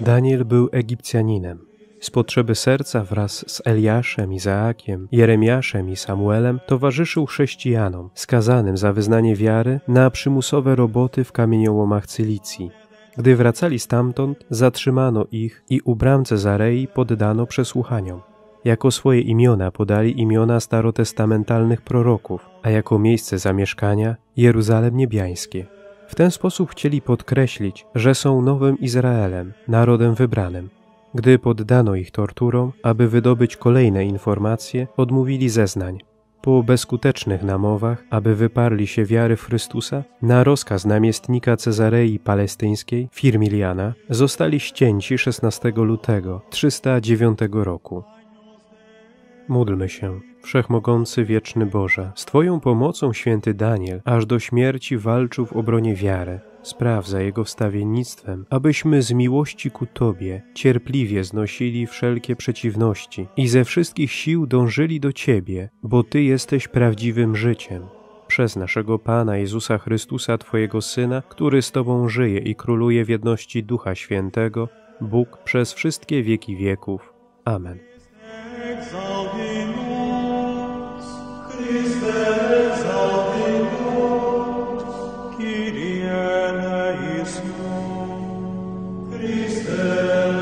Daniel był Egipcjaninem. Z potrzeby serca wraz z Eliaszem, Izaakiem, Jeremiaszem i Samuelem towarzyszył chrześcijanom skazanym za wyznanie wiary na przymusowe roboty w kamieniołomach Cylicji. Gdy wracali stamtąd, zatrzymano ich i u bram Cezarei poddano przesłuchaniom. Jako swoje imiona podali imiona starotestamentalnych proroków, a jako miejsce zamieszkania Jeruzalem Niebiańskie. W ten sposób chcieli podkreślić, że są nowym Izraelem, narodem wybranym. Gdy poddano ich torturom, aby wydobyć kolejne informacje, odmówili zeznań. Po bezskutecznych namowach, aby wyparli się wiary w Chrystusa, na rozkaz namiestnika Cezarei Palestyńskiej, Firmiliana, zostali ścięci 16 lutego 309 roku. Módlmy się, Wszechmogący Wieczny Boże, z Twoją pomocą święty Daniel aż do śmierci walczył w obronie wiary. Spraw za jego wstawiennictwem, abyśmy z miłości ku Tobie cierpliwie znosili wszelkie przeciwności i ze wszystkich sił dążyli do Ciebie, bo Ty jesteś prawdziwym życiem. Przez naszego Pana Jezusa Chrystusa, Twojego Syna, który z Tobą żyje i króluje w jedności Ducha Świętego, Bóg przez wszystkie wieki wieków. Amen. Christe.